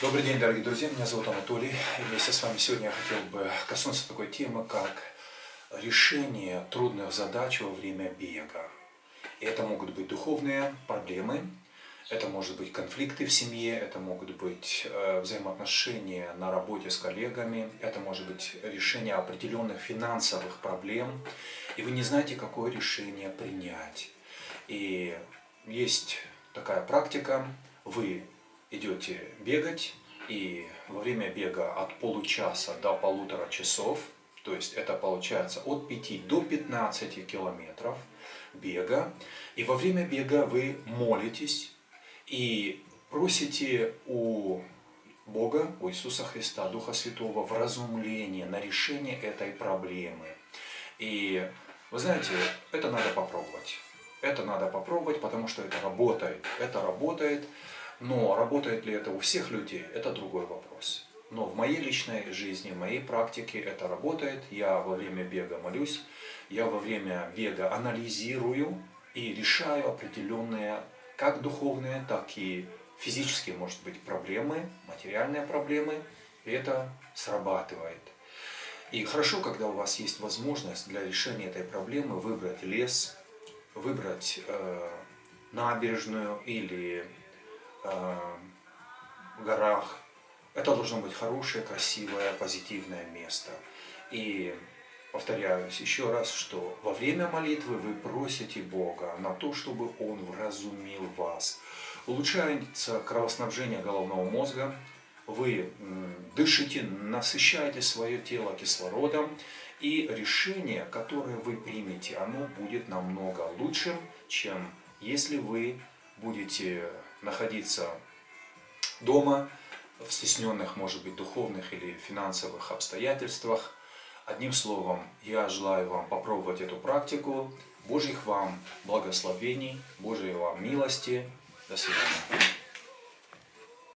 Добрый день, дорогие друзья, меня зовут Анатолий. И вместе с вами сегодня я хотел бы коснуться такой темы, как решение трудных задач во время бега. И это могут быть духовные проблемы, это может быть конфликты в семье, это могут быть э, взаимоотношения на работе с коллегами, это может быть решение определенных финансовых проблем, и вы не знаете, какое решение принять. И есть такая практика, вы идете бегать, и во время бега от получаса до полутора часов, то есть это получается от 5 до 15 километров бега, и во время бега вы молитесь и просите у Бога, у Иисуса Христа, Духа Святого, вразумление на решение этой проблемы. И вы знаете, это надо попробовать. Это надо попробовать, потому что это работает. Это работает. Но работает ли это у всех людей, это другой вопрос. Но в моей личной жизни, в моей практике это работает. Я во время бега молюсь, я во время бега анализирую и решаю определенные как духовные, так и физические, может быть, проблемы, материальные проблемы. И это срабатывает. И хорошо, когда у вас есть возможность для решения этой проблемы выбрать лес, выбрать э, набережную или горах. Это должно быть хорошее, красивое, позитивное место. И повторяюсь еще раз, что во время молитвы вы просите Бога на то, чтобы Он вразумил вас. Улучшается кровоснабжение головного мозга, вы дышите, насыщаете свое тело кислородом, и решение, которое вы примете, оно будет намного лучшим, чем если вы будете находиться дома в стесненных, может быть, духовных или финансовых обстоятельствах. Одним словом, я желаю вам попробовать эту практику. Божьих вам благословений, Божьей вам милости. До свидания.